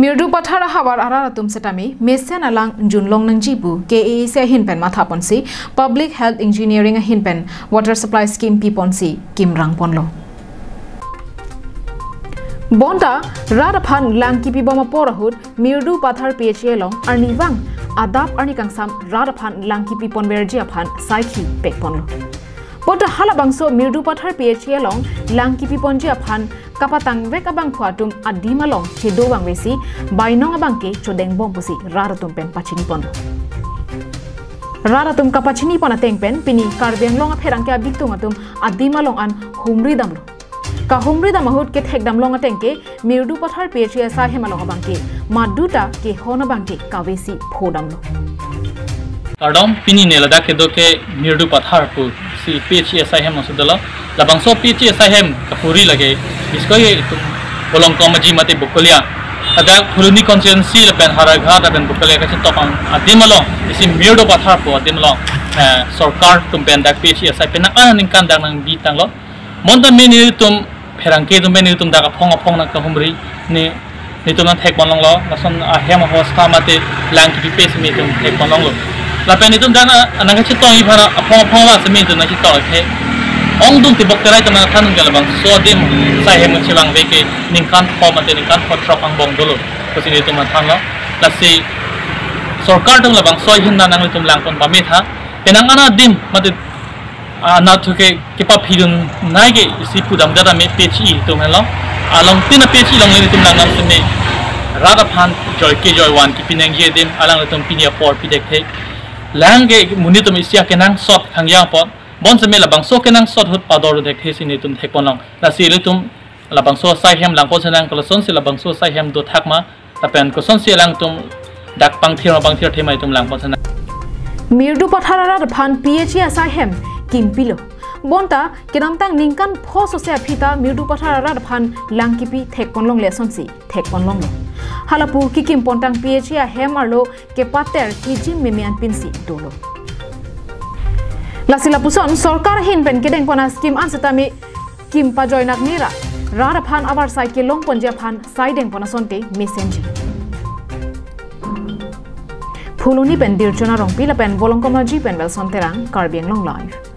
মিরদু পথার হাওয়ার আরার আতুম সেটামি মেসেন আলাং জুন লং নং জিপু কে এ সে হিন পেন মাথা পনসি পাবলিক হেলথ ইঞ্জিনিয়ারিং এ হিন পেন ওয়াটার সাপ্লাই স্কিম পি পনসি কিম রং পনল বন্দা রার ফান লাং কি পি বম পরহুত মিরদু পাথার পিএইচ এ লং আর নিবাং আদাব আর নিকাং সাম রার ফান লাং কি পি পন বের আফান সাইকি পেক পনল বন্দা হালা বংশ মিরদু পাথার পিএইচ এ লং লাং কি পি kapatang wek abang khuatum adima long chedo bang wesi bainong abang ke chodeng bom pusi raratum pen pachini pon raratum kapachini pon ateng pen pini karbiang long apherang ke abik abiktung atum adima long an humri ka humri ke का हुमरी दमहुत के थेक दमलोंग टेंके मिरुडु पथार पेचिया ke हेमलोंग बांके माडुटा के होन बांके कावेसी फोडमलो काडम पिनी ने लदा के दोके मिरुडु पथार पु सी पेचिया सा हेम सदला लबंगसो पेचिया सा हेम कपुरी लगे इसका ये तुम bolong ko maji bukulia ya. ada khuluni konsensi lepen haraga ada ben bukulia ya, kasi chin topang adimalo isi mirdo pathar po adimalo eh, sorkar ah, tum ben dak asai asa pena ningkan ning dang nang bi tanglo. lo monda meni tum pherang ke tum meni tum da ka phong nak kahumri ni ni tum na thek bonlong lo na ahem a hem ho sta lang kipi pes mi tum thek lo lepen itu ni tum kasi na anang ka chitong i phara phong la ông ong dung ti bok terai tana than ngal bang so dim sa hem chi bang ve ke ning kan form ate ning kan khotro pang bong dolo ko sin tu ma thang la la se sarkar tung la bang so hin na nang tum lang kon ba me tha tenang ana dim mate na cái, ke kipa phirun nai ge si pu dam da me pe chi tu ma la along tin pe chi long le tum lang nam me rada phan joy ke joy wan ki pinang ye dim alang tum pinia por pi dek the lang ge cái isia kenang hàng khangyang pot bonse me labang so kenang sot hot pador dek thesi ni tum thek ponang la si le tum labang so sai hem lang ko chenang kala son si labang so sai hem do thakma tapen ko son si lang tum dak pang thir bang thir thimai tum lang pachana mirdu patharara phan phi sai hem kim pilo bonta kenam tang ningkan pho so se phita mirdu patharara phan langkipi thek ponlong lesson si thek ponlong halapu kikim pontang phi hem arlo ke pater kijim memian pinsi dolo লাচিলাপুচন চৰকাৰ হীন PAN কেডেং পনা scheme আছে তামি Kim পা জয়নাক নিৰা ৰাৰ ফান আৱাৰ চাইকেল লং পঞ্জীয়া ফান চাই ডেং পনা চন্তে মেচেঞ্জি ফুলনি পেন দীৰ্জনা ৰং পিলা পেন বলংকমাজি পেন বেল চন্তেৰাং কাৰ্বি এং লং লাইভ